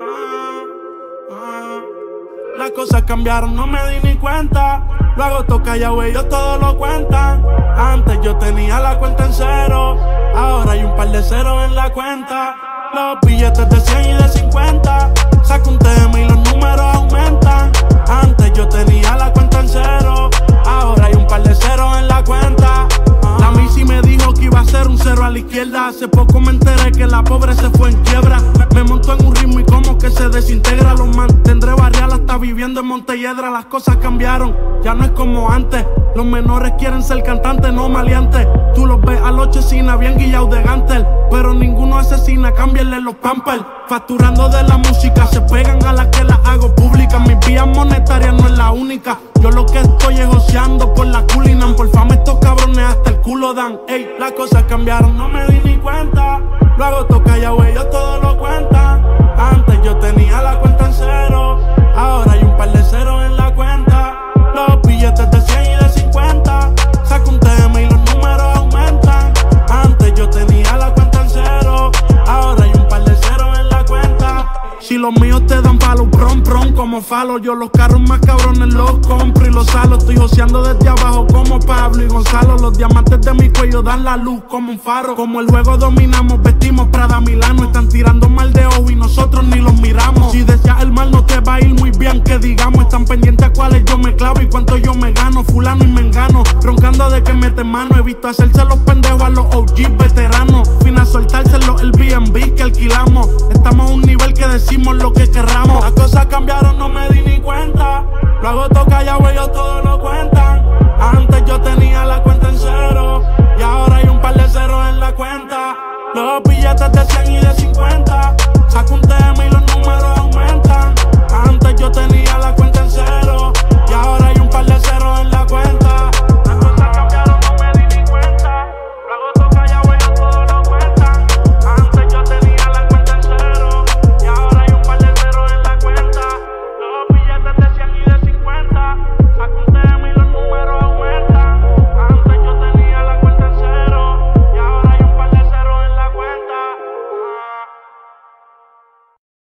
Ah, ah. Las cosas cambiaron, no me di ni cuenta. Luego hago toca y ellos todo lo cuentan. Antes yo tenía la cuenta en cero, ahora hay un par de ceros en la cuenta. Los billetes de 100 y de 50, saco un tema y los números aumentan. Antes yo tenía la cuenta en cero, ahora hay un par de ceros en la cuenta. La Missy me dijo que iba a ser un cero a la izquierda, hace poco que la pobre se fue en quiebra. Me montó en un ritmo y como que se desintegra. Los mantendré barrial hasta viviendo en Montelledra. Las cosas cambiaron, ya no es como antes. Los menores quieren ser cantantes, no maleantes. Tú los ves a los chesina bien guillados de gantel. Pero ninguno asesina, cámbienle los pampers. Facturando de la música, se pegan a las que las hago públicas. Mi vía monetaria no es la única. Yo lo que estoy es por la culinan. Por fama estos cabrones hasta el culo dan. Ey, las cosas cambiaron, no me di ni cuenta. Los míos te dan palo, prom, prom, como falo. Yo los carros más cabrones los compro y los salo. Estoy joseando desde abajo como Pablo y Gonzalo. Los diamantes de mi cuello dan la luz como un faro. Como el juego dominamos, vestimos Prada Milano. Están tirando mal de ojo y nosotros ni los miramos. Si deseas el mal, no te va a ir muy bien, que digamos. Están pendientes a cuáles yo me clavo y cuánto yo me gano. Fulano y me engano, roncando de que mete mano. He visto hacerse los pendejos a los OG veteranos. Los billetes de 100 y de 50. Saco un tema y lo